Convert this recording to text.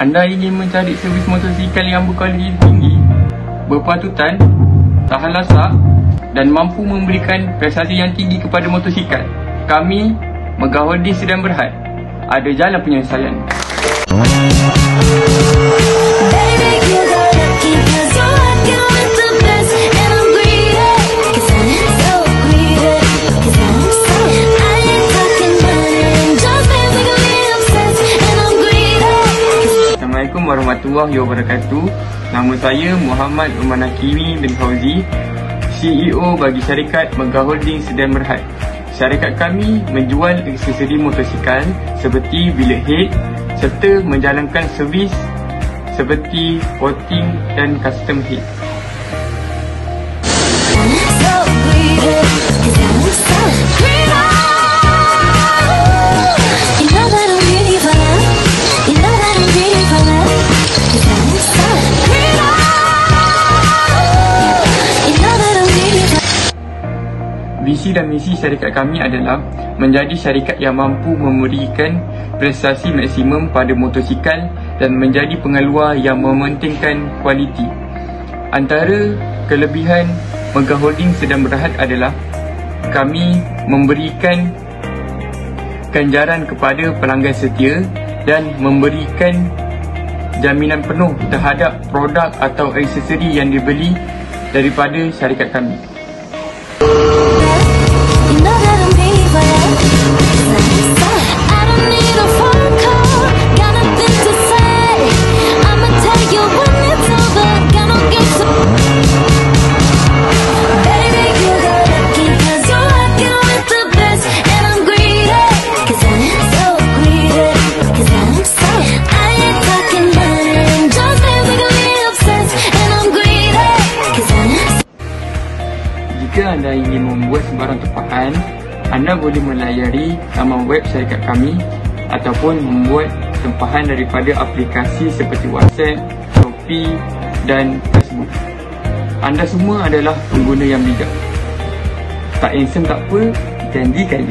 Anda ingin mencari servis motosikal yang berkualiti tinggi, berpatutan, tahan lasak dan mampu memberikan prestasi yang tinggi kepada motosikal? Kami, Megah Holding sedang berhad. Ada jalan penyelesaian. Assalamualaikum warahmatullahi wabarakatuh. Nama saya Muhammad Umar Nakimi bin Fauzi, CEO bagi syarikat Megah Holding Sedan Berhad. Syarikat kami menjual aksesori motosikal seperti bilik head serta menjalankan servis seperti coating dan custom head. Visi dan misi syarikat kami adalah menjadi syarikat yang mampu memberikan prestasi maksimum pada motosikal dan menjadi pengeluar yang mementingkan kualiti. Antara kelebihan Megah Holding sedang berhad adalah kami memberikan ganjaran kepada pelanggan setia dan memberikan jaminan penuh terhadap produk atau aksesori yang dibeli daripada syarikat kami. Jika anda ingin membuat sebarang tempahan, anda boleh melayari laman web syarikat kami ataupun membuat tempahan daripada aplikasi seperti WhatsApp, Shopee dan Facebook. Anda semua adalah pengguna yang bijak. Tak handsome tak apa, so greedy 'cause